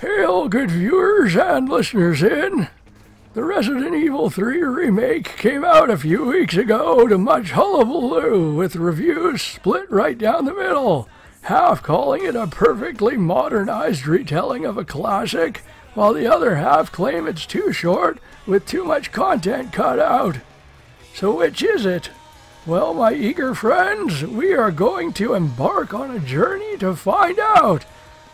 Hail, good viewers and listeners in. The Resident Evil 3 remake came out a few weeks ago to much hullabaloo, with reviews split right down the middle, half calling it a perfectly modernized retelling of a classic, while the other half claim it's too short, with too much content cut out. So which is it? Well, my eager friends, we are going to embark on a journey to find out.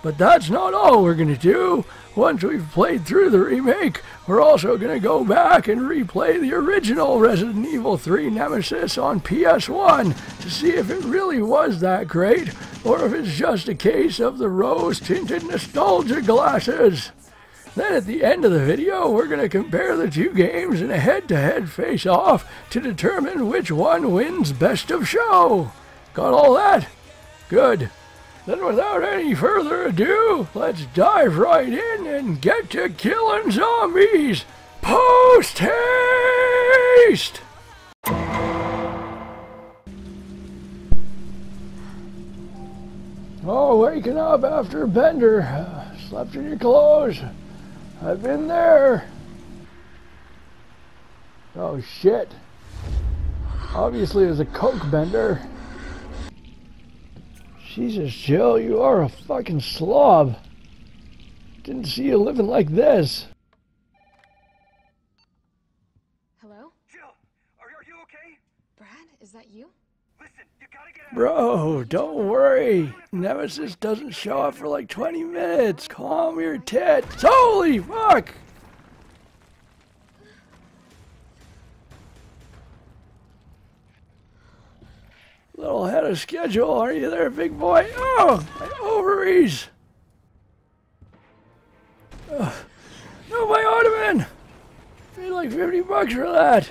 But that's not all we're going to do. Once we've played through the remake, we're also going to go back and replay the original Resident Evil 3 Nemesis on PS1 to see if it really was that great or if it's just a case of the rose-tinted nostalgia glasses. Then at the end of the video, we're going to compare the two games in a head-to-head face-off to determine which one wins best of show. Got all that? Good. Then without any further ado, let's dive right in and get to killing zombies post haste! Oh, waking up after bender. Uh, slept in your clothes. I've been there. Oh shit. Obviously it was a coke bender. Jesus, Jill, you are a fucking slob. Didn't see you living like this. Hello? Jill, are, are you okay? Brad, is that you? Listen, you gotta get out. Bro, don't worry. Nemesis doesn't show up for like 20 minutes. Calm your tits. Holy fuck! Little ahead of schedule, are you there, big boy? Oh, my ovaries! Ugh. No, my ottoman! Paid like 50 bucks for that.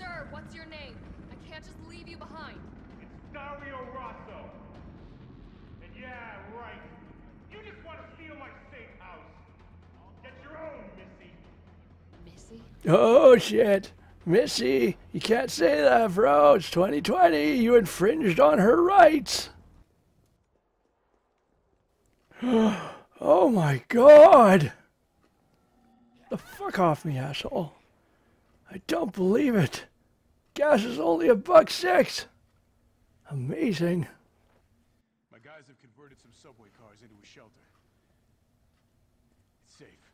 Sir, what's your name? I can't just leave you behind. It's Dario Rosso. And yeah, right. You just want to steal my safe house. Get your own, Missy. Missy? Oh shit. Missy, you can't say that, bro. It's 2020. You infringed on her rights. oh my god. The fuck off me, asshole. I don't believe it. Gas is only a buck six. Amazing. My guys have converted some subway cars into a shelter. It's safe.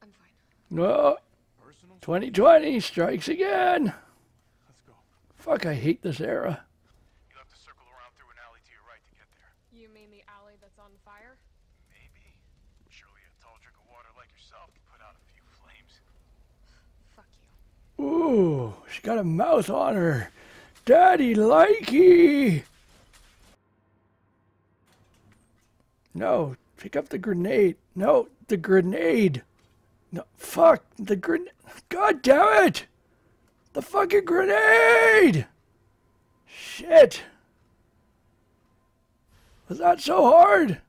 I'm fine. Personal? 2020 strikes again. Let's go. Fuck, I hate this era. You'll have to circle around through an alley to your right to get there. You mean the alley that's on fire? Maybe. Surely a tall drink of water like yourself can put out a few flames. Fuck you. Ooh, she's got a mouth on her. Daddy likey. No, pick up the grenade. No, the grenade. No, fuck the grenade. God damn it! The fucking grenade! Shit. Was that so hard?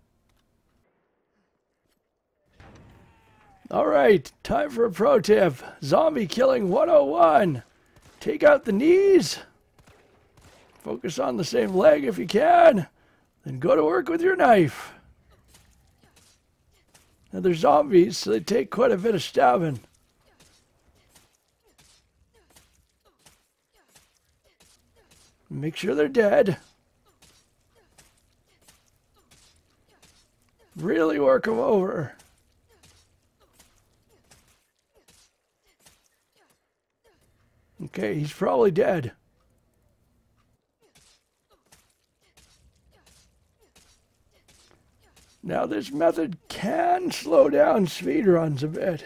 Alright, time for a pro tip. Zombie killing 101. Take out the knees. Focus on the same leg if you can. Then go to work with your knife. Now they're zombies, so they take quite a bit of stabbing. Make sure they're dead. Really work them over. Okay, he's probably dead. Now this method can slow down speed runs a bit.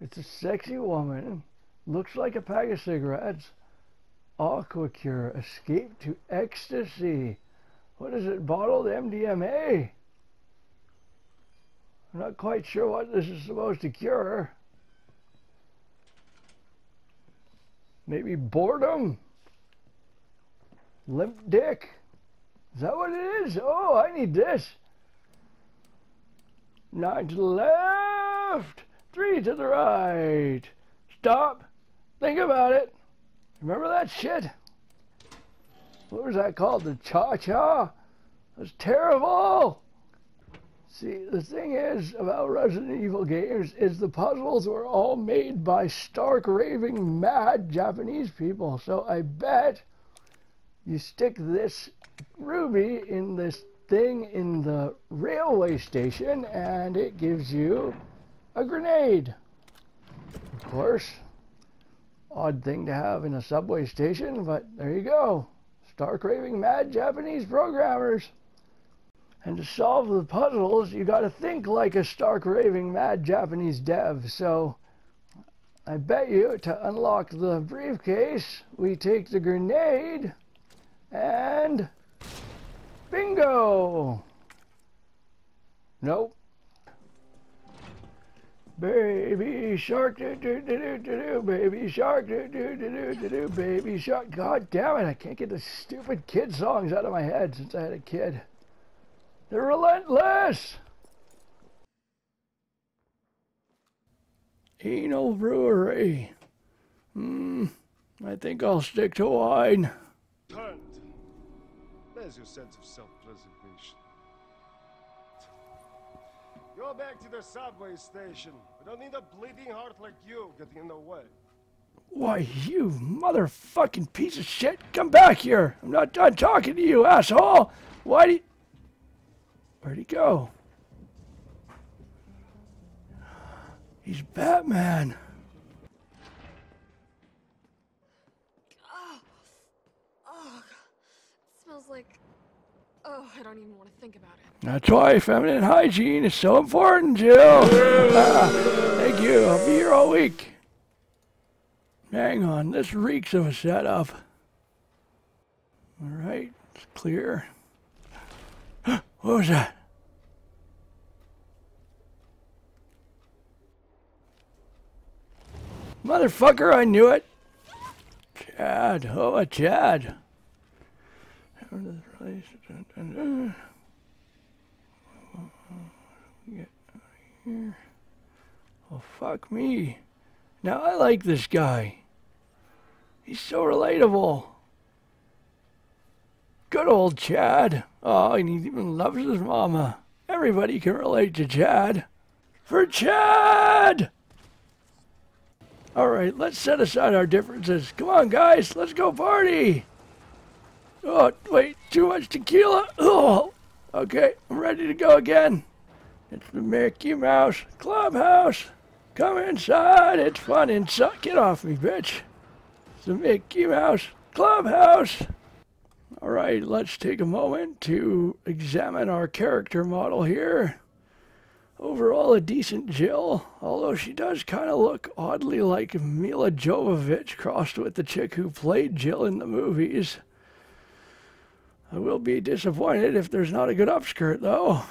It's a sexy woman. Looks like a pack of cigarettes. Aquacure. Escape to ecstasy. What is it? Bottled MDMA? I'm not quite sure what this is supposed to cure. Maybe boredom? Limp dick? Is that what it is? Oh, I need this. Nine to the left, three to the right. Stop. Think about it. Remember that shit? what was that called? The Cha Cha? That's terrible. See, the thing is about Resident Evil games is the puzzles were all made by stark raving mad Japanese people. So I bet you stick this ruby in this thing in the railway station and it gives you a grenade. Of course, odd thing to have in a subway station, but there you go. Stark raving mad Japanese programmers. And to solve the puzzles, you got to think like a stark raving mad Japanese dev. So I bet you to unlock the briefcase, we take the grenade and bingo. Nope. Baby shark, do do do do do do, baby shark, do do do do do do, baby shark. God damn it, I can't get the stupid kid songs out of my head since I had a kid. They're relentless! Anal Brewery. Hmm, I think I'll stick to wine. Turned. There's your sense of self-preservation. Go back to the subway station. We don't need a bleeding heart like you getting in the way. Why, you motherfucking piece of shit, come back here! I'm not done talking to you, asshole! Why do you... Where'd he go? He's Batman. Oh, oh, it smells like. Oh, I don't even want to think about it. That's why feminine hygiene is so important, Jill. Ah, thank you. I'll be here all week. Hang on, this reeks of a setup. All right, it's clear. what was that? Motherfucker, I knew it. Chad. Oh, a Chad. Uh, uh, oh, fuck me. Now I like this guy. He's so relatable. Good old Chad. Oh, and he even loves his mama. Everybody can relate to Chad. For Chad! All right, let's set aside our differences. Come on, guys, let's go party. Oh, wait, too much tequila? Oh, okay, I'm ready to go again. It's the Mickey Mouse Clubhouse. Come inside, it's fun inside. Get off me, bitch. It's the Mickey Mouse Clubhouse. All right, let's take a moment to examine our character model here. Overall, a decent Jill, although she does kind of look oddly like Milla Jovovich crossed with the chick who played Jill in the movies. I will be disappointed if there's not a good upskirt, though.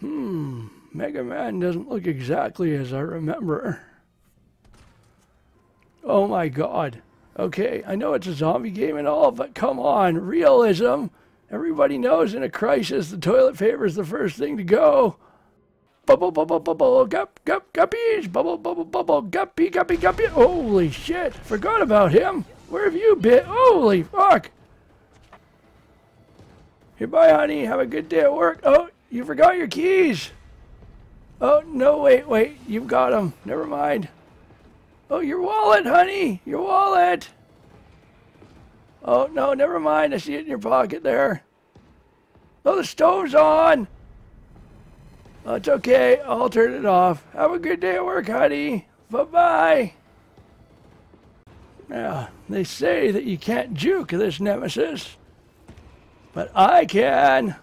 Hmm, Mega Man doesn't look exactly as I remember. Oh my god. Okay, I know it's a zombie game and all, but come on, realism. Everybody knows in a crisis the toilet paper is the first thing to go. Bubble, bubble, bubble, gup, gup, guppies. Bubble, bubble, bubble, guppy, guppy, guppy. Holy shit, forgot about him. Where have you been? Holy fuck. Hey, bye, honey. Have a good day at work. Oh, you forgot your keys. Oh, no, wait, wait. You've got them. Never mind. Oh, your wallet, honey. Your wallet. Oh, no, never mind. I see it in your pocket there. Oh, the stove's on. Oh, it's okay. I'll turn it off. Have a good day at work, honey. Bye-bye. Now, they say that you can't juke this nemesis. But I can.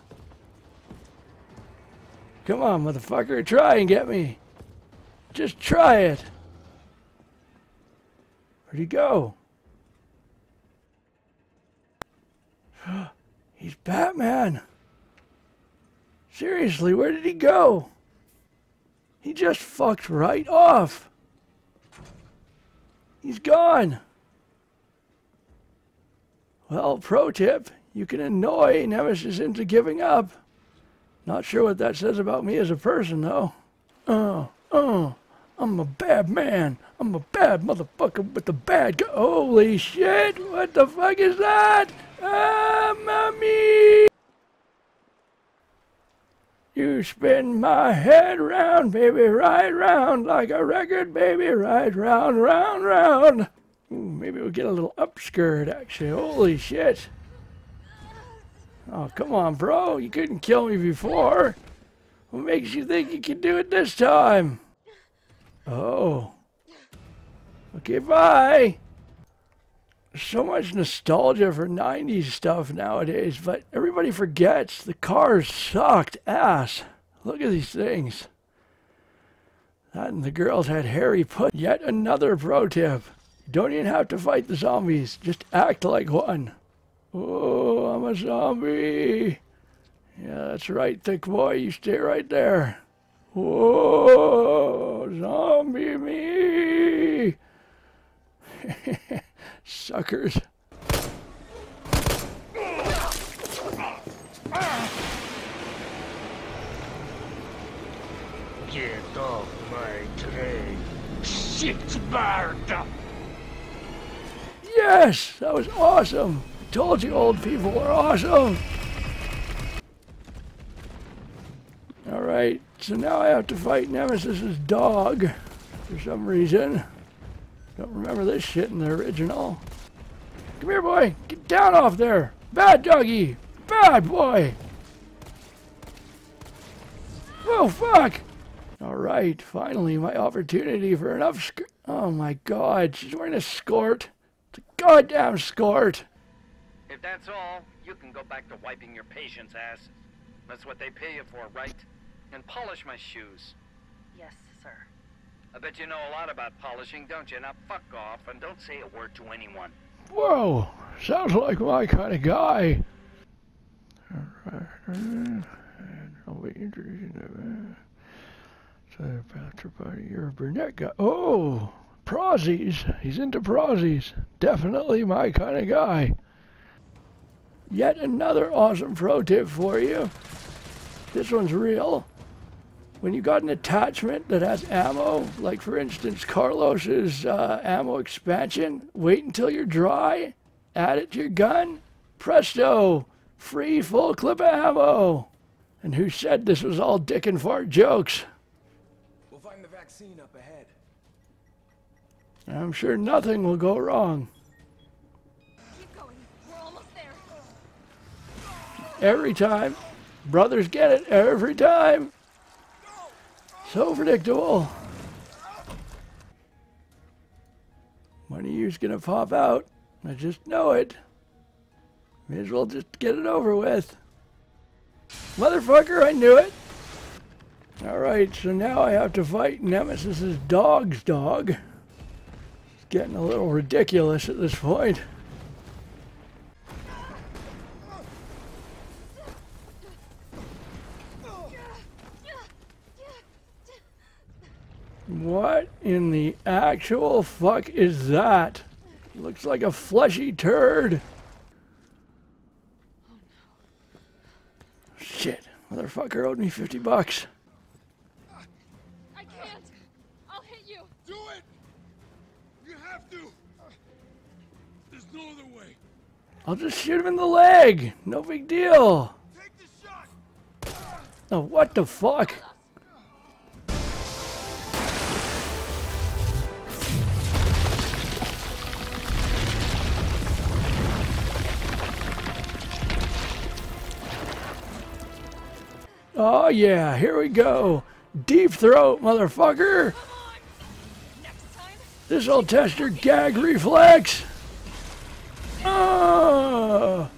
Come on, motherfucker. Try and get me. Just try it. Where'd he go? He's Batman. Seriously, where did he go? He just fucked right off. He's gone. Well, pro tip, you can annoy Nemesis into giving up. Not sure what that says about me as a person, though. Oh, oh, I'm a bad man. I'm a bad motherfucker with the bad Holy shit! What the fuck is that? Ah, mommy! You spin my head round, baby, right round like a record, baby, right round, round, round. Ooh, maybe we'll get a little upskirt, actually. Holy shit. Oh, come on, bro. You couldn't kill me before. What makes you think you can do it this time? Oh. Okay, bye. So much nostalgia for 90s stuff nowadays, but everybody forgets the cars sucked ass. Look at these things. That and the girls had hairy put. Yet another pro tip. You don't even have to fight the zombies. Just act like one. Oh, I'm a zombie. Yeah, that's right, thick boy. You stay right there. Whoa, zombie me. Suckers. Get off my train. Shit, Sparta! Yes, that was awesome. Told you old people were awesome. All right, so now I have to fight Nemesis's dog for some reason. Don't remember this shit in the original. Come here, boy. Get down off there. Bad doggy. Bad boy. Oh, fuck. All right, finally, my opportunity for an upskirt. Oh, my God. She's wearing a skirt. It's a goddamn skirt. If that's all, you can go back to wiping your patient's asses. That's what they pay you for, right? And polish my shoes. Yes, sir. I bet you know a lot about polishing, don't you? Now fuck off and don't say a word to anyone. Whoa, sounds like my kind of guy. Alright, I'll be introducing them. So, after party, you're a brunette guy. Oh, prozzies. He's into prozzies. Definitely my kind of guy. Yet another awesome pro tip for you. This one's real. When you got an attachment that has ammo, like for instance Carlos's uh, ammo expansion, wait until you're dry, add it to your gun, presto, free full clip of ammo. And who said this was all dick and fart jokes? We'll find the vaccine up ahead. I'm sure nothing will go wrong. Every time. Brothers get it every time. So predictable. One of you's gonna pop out. I just know it. May as well just get it over with. Motherfucker, I knew it. Alright, so now I have to fight Nemesis's dog's dog. It's getting a little ridiculous at this point. What in the actual fuck is that? Looks like a fleshy turd. Shit, motherfucker owed me 50 bucks. I can't. I'll hit you. Do it! You have to! There's no other way. I'll just shoot him in the leg. No big deal. Take the shot! Oh, what the fuck? Oh yeah, here we go. Deep throat, motherfucker. This'll test your gag reflex. Ah.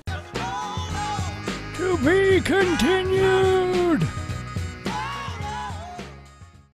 To be continued.